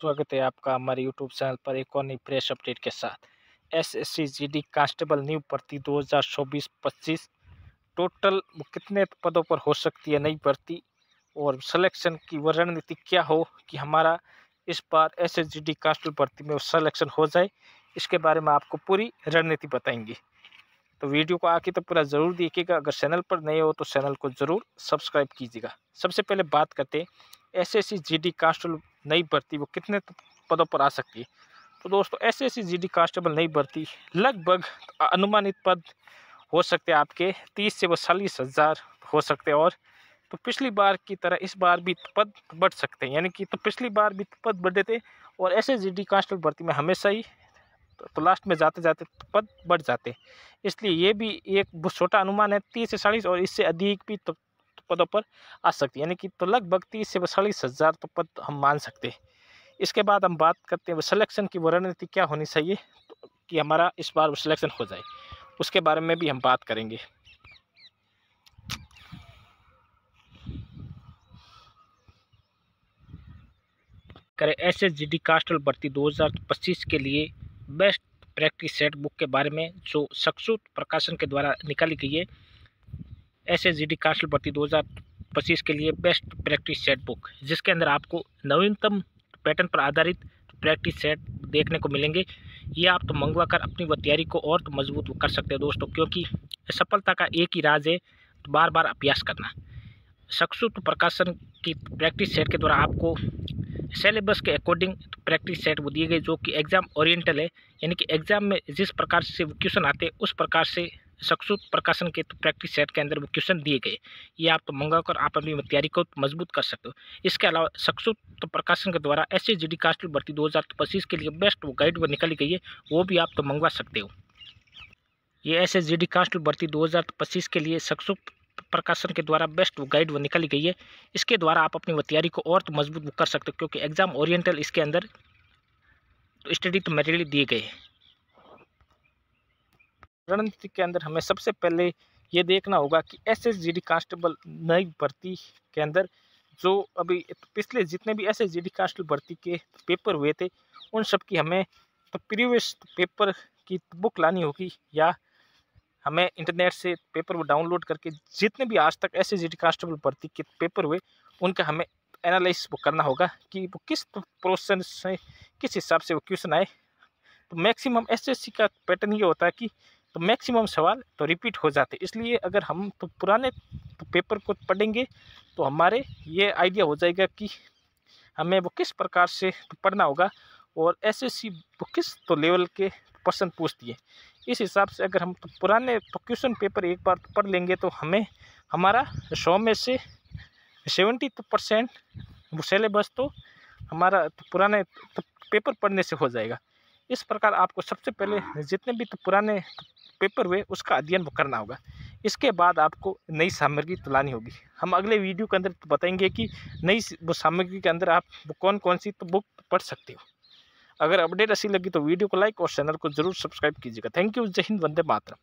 स्वागत है आपका हमारे यूट्यूब चैनल पर एक और नई प्रेस अपडेट के साथ। S S C G D constable new भर्ती दो हज़ार चौबीस पच्चीस। टोटल कितने पदों पर हो सकती है नई भर्ती? और सिलेक्शन की रणनीति क्या हो कि हमारा इस बार S S G D constable भर्ती में सिलेक्शन हो जाए? इसके बारे में आपको पूरी रणनीति बताएँगे। तो वीडियो को आके तो पूरा ज़रूर देखिएगा। अगर चैनल पर नए हो तो चैनल को ज़रूर सब्सक्राइब कीजिएगा। सबसे पहले बात करते हैं S S C G D constable नई भर्ती वो कितने पदों पर आ सकती है? तो दोस्तों S S C G D constable नई भर्ती लगभग अनुमानित पद हो सकते हैं आपके, तीस से वो चालीस हज़ार हो सकते हैं और तो पिछली बार की तरह इस बार भी पद बढ़ सकते हैं। यानी कि तो पिछली बार भी पद बढ़े थे और एस जी डी कांस्टेबल भर्ती में हमेशा ही तो लास्ट में जाते जाते पद बढ़ जाते इसलिए ये भी एक छोटा अनुमान है, तीस से चालीस और इससे अधिक भी तो पदों पर आ सकती है। यानी कि तो लगभग तीस से चालीस हज़ार तो पद हम मान सकते हैं। इसके बाद हम बात करते हैं सिलेक्शन की, वो रणनीति क्या होनी चाहिए तो कि हमारा इस बार सिलेक्शन हो जाए। उसके बारे में भी हम बात करेंगे। करें S S G D constable भर्ती 2025 के लिए बेस्ट प्रैक्टिस सेट बुक के बारे में जो सक्षुत प्रकाशन के द्वारा निकाली गई है। एस एस जी डी भर्ती दो हज़ार पच्चीस के लिए बेस्ट प्रैक्टिस सेट बुक जिसके अंदर आपको नवीनतम पैटर्न पर आधारित प्रैक्टिस सेट देखने को मिलेंगे। ये आप तो मंगवा कर अपनी तैयारी को और तो मज़बूत कर सकते हैं दोस्तों, क्योंकि सफलता का एक ही राज है तो बार बार अभ्यास करना। सक्षुत प्रकाशन की प्रैक्टिस सेट के द्वारा आपको सिलेबस के अकॉर्डिंग प्रैक्टिस सेट वो दिए गए, जो कि एग्ज़ाम ओरिएंटल है। यानी कि एग्ज़ाम में जिस प्रकार से क्वेश्चन आते हैं, उस प्रकार से सक्षुत प्रकाशन के तो प्रैक्टिस सेट के अंदर वो क्वेश्चन दिए गए। ये आप तो मंगा कर आप अपनी तैयारी को मज़बूत कर सकते हो। इसके अलावा सक्षुत तो प्रकाशन के द्वारा एस सी कास्टल भर्ती दो हज़ार पच्चीस के लिए बेस्ट वो गाइड वो निकाली गई है, वो भी आप तो मंगवा सकते हो। ये एस एस कास्टल भर्ती दो हज़ार पच्चीस के लिए सक्षुत प्रकाशन के द्वारा बेस्ट वो गाइड वो निकाली गई है। इसके द्वारा आप अपनी तैयारी को और तो मज़बूत कर सकते हो, क्योंकि एग्ज़ाम ओरिएंटल इसके अंदर तो स्टडी तो मटेरियल दिए गए हैं। रणनीति के अंदर हमें सबसे पहले ये देखना होगा कि S S G D constable नई भर्ती के अंदर जो अभी पिछले जितने भी S S G D constable भर्ती के पेपर हुए थे, उन सब की हमें तो प्रीवियस पेपर की बुक लानी होगी या हमें इंटरनेट से पेपर वो डाउनलोड करके जितने भी आज तक S S G D constable भर्ती के पेपर हुए, उनका हमें एनालाइज वो करना होगा कि वो किस प्रोसेस से, किस हिसाब से वो क्वेश्चन आए। तो मैक्सिमम एसएससी का पैटर्न ये होता है कि तो मैक्सिमम सवाल तो रिपीट हो जाते इसलिए अगर हम तो पुराने तो पेपर को पढ़ेंगे तो हमारे ये आइडिया हो जाएगा कि हमें वो किस प्रकार से तो पढ़ना होगा और एसएससी वो किस तो लेवल के प्रश्न पूछती है। इस हिसाब से अगर हम तो पुराने तो क्वेश्चन पेपर एक बार तो पढ़ लेंगे तो हमें हमारा सौ में से सेवेंटी तो परसेंट वो सिलेबस तो हमारा तो पुराने तो पेपर पढ़ने से हो जाएगा। इस प्रकार आपको सबसे पहले जितने भी तो पुराने पेपर हुए उसका अध्ययन करना होगा। इसके बाद आपको नई सामग्री लानी होगी। हम अगले वीडियो के अंदर बताएँगे कि नई सामग्री के अंदर आप कौन कौन सी तो बुक पढ़ सकते हो। अगर अपडेट अच्छी लगी तो वीडियो को लाइक और चैनल को ज़रूर सब्सक्राइब कीजिएगा। Thank you. जय हिंद। वंदे मातरम।